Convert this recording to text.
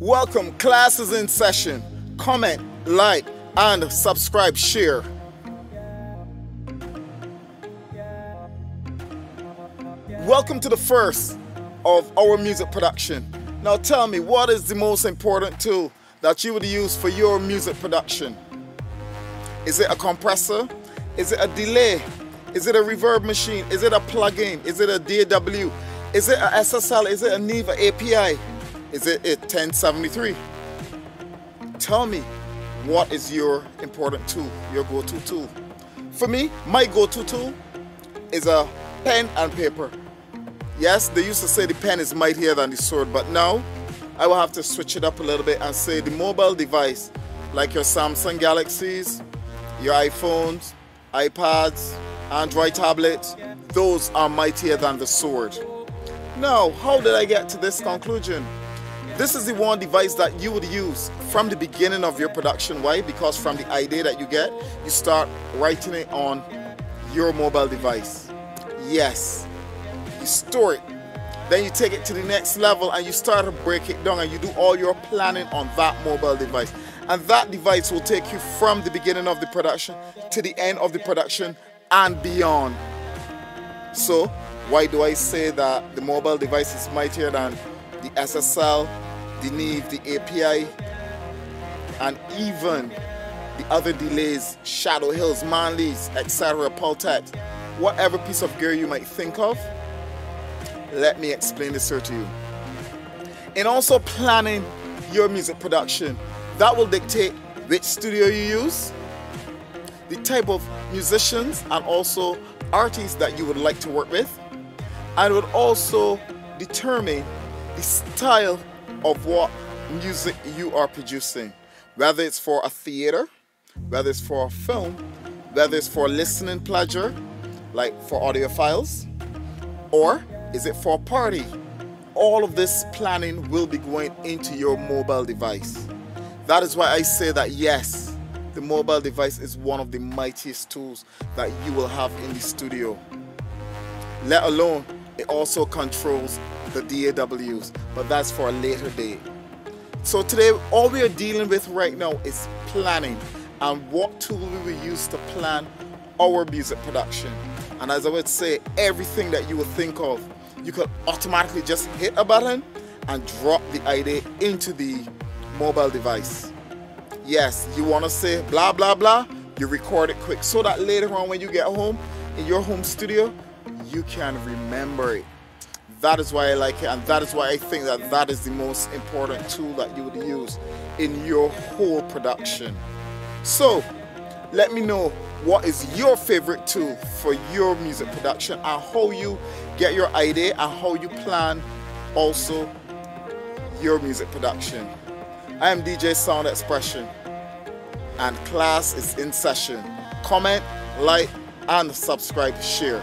Welcome, class is in session. Comment, like, and subscribe, share. Welcome to the first of our music production. Now tell me, what is the most important tool that you would use for your music production? Is it a compressor? Is it a delay? Is it a reverb machine? Is it a plugin? Is it a DAW? Is it a SSL? Is it a Neve API? Is it a 1073? Tell me, what is your important tool, your go-to tool? For me, my go-to tool is a pen and paper. Yes, they used to say the pen is mightier than the sword, but now I will have to switch it up a little bit and say the mobile device, like your Samsung Galaxies, your iPhones, iPads, Android tablets, those are mightier than the sword. Now, how did I get to this conclusion? This is the one device that you would use from the beginning of your production. Why? Because from the idea that you get, you start writing it on your mobile device. Yes, you store it. Then you take it to the next level and you start to break it down and you do all your planning on that mobile device. And that device will take you from the beginning of the production to the end of the production and beyond. So, why do I say that the mobile device is mightier than the SSL, the Neve, the API, and even the other delays, Shadow Hills, Manleys, etc., Pultec, whatever piece of gear you might think of, let me explain this here to you. In also planning your music production, that will dictate which studio you use, the type of musicians and also artists that you would like to work with, and would also determine the style of what music you are producing, whether it's for a theater, whether it's for a film, whether it's for listening pleasure, like for audiophiles, or is it for a party? All of this planning will be going into your mobile device. That is why I say that yes, the mobile device is one of the mightiest tools that you will have in the studio. Let alone, it also controls the DAWs, but that's for a later day. So today, all we are dealing with right now is planning and what tool we will use to plan our music production. And as I would say, everything that you would think of, you could automatically just hit a button and drop the idea into the mobile device. Yes, you want to say blah blah blah, you record it quick so that later on when you get home in your home studio, you can remember it. That is why I like it, and that is why I think that that is the most important tool that you would use in your whole production. So, let me know what is your favorite tool for your music production and how you get your idea and how you plan also your music production. I am DJ Sound Expression and class is in session. Comment, like, and subscribe, share.